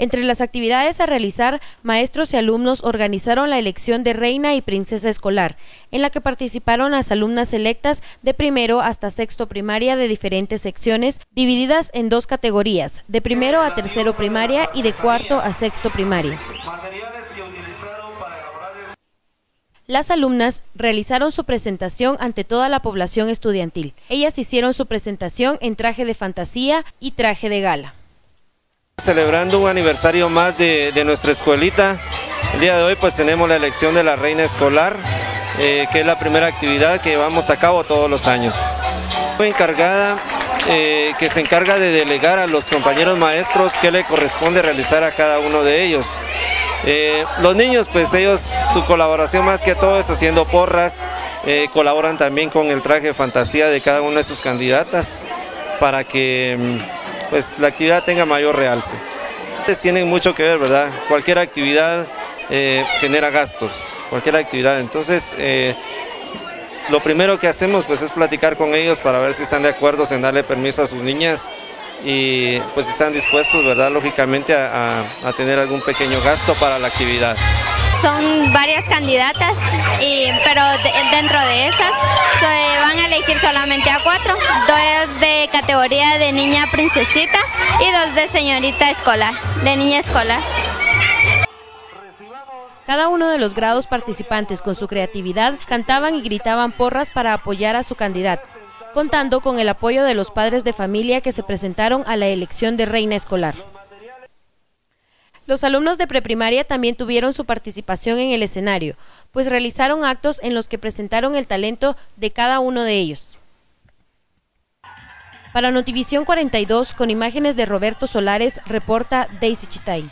Entre las actividades a realizar, maestros y alumnos organizaron la elección de reina y princesa escolar, en la que participaron las alumnas selectas de primero hasta sexto primaria de diferentes secciones, divididas en dos categorías, de primero a tercero primaria y de cuarto a sexto primaria. Las alumnas realizaron su presentación ante toda la población estudiantil. Ellas hicieron su presentación en traje de fantasía y traje de gala. Celebrando un aniversario más de, nuestra escuelita, el día de hoy pues tenemos la elección de la reina escolar, eh, que es la primera actividad que llevamos a cabo todos los años. Encargada, eh, que se encarga de delegar a los compañeros maestros qué le corresponde realizar a cada uno de ellos. Eh, los niños pues ellos, su colaboración más que todo es haciendo porras, colaboran también con el traje de fantasía de cada una de sus candidatas para que mm, pues la actividad tenga mayor realce. Tienen mucho que ver, ¿verdad? Cualquier actividad eh, genera gastos, cualquier actividad. Entonces, eh, lo primero que hacemos pues es platicar con ellos para ver si están de acuerdo en darle permiso a sus niñas y pues están dispuestos, ¿verdad? Lógicamente a tener algún pequeño gasto para la actividad son varias candidatas, pero dentro de esas se van a elegir solamente a cuatro, dos de categoría de niña princesita y dos de señorita escolar, de niña escolar. Cada uno de los grados participantes con su creatividad cantaban y gritaban porras para apoyar a su candidato, contando con el apoyo de los padres de familia que se presentaron a la elección de reina escolar. Los alumnos de preprimaria también tuvieron su participación en el escenario, pues realizaron actos en los que presentaron el talento de cada uno de ellos. Para Notivisión 42, con imágenes de Roberto Solares, reporta Daisy Chitay.